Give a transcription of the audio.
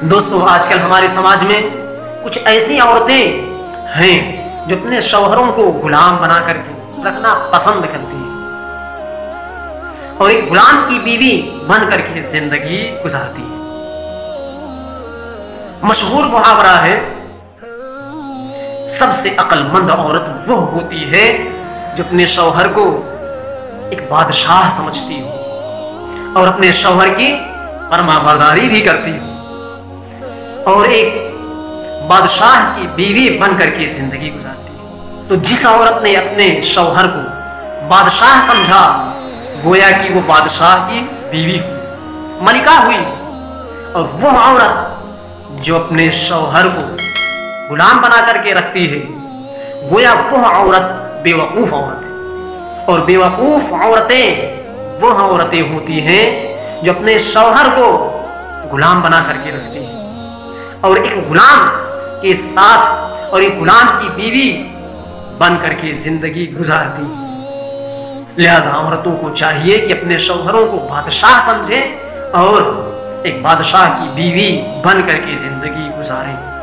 दोस्तों, आजकल हमारे समाज में कुछ ऐसी औरतें हैं जो अपने शौहरों को गुलाम बना करके रखना पसंद करती हैं। और एक गुलाम की बीवी बन करके ज़िंदगी गुजारती है। मशहूर मुहावरा है, सबसे अक्लमंद औरत वो होती है जो अपने शौहर को एक बादशाह समझती हो और अपने शौहर की परमाबरदारी भी करती हो। और एक बादशाह की बीवी बनकर के ज़िंदगी गुजारती। है तो जिस औरत ने अपने शौहर को बादशाह समझा, गोया कि वो बादशाह की बीवी हुई, मलिका हुई, और वो औरत जो अपने शौहर को गुलाम बना करके रखती है, गोया वो औरत बेवकूफ़ औरत है। और बेवकूफ़ औरतें वो औरतें होती हैं जो अपने शौहर को गुलाम बना करके रखती हैं। और एक गुलाम के साथ और एक गुलाम की बीवी बन करके ज़िंदगी गुजारती लिहाजा औरतों को चाहिए कि अपने शौहरों को बादशाह समझे और एक बादशाह की बीवी बन करके ज़िंदगी गुजारें।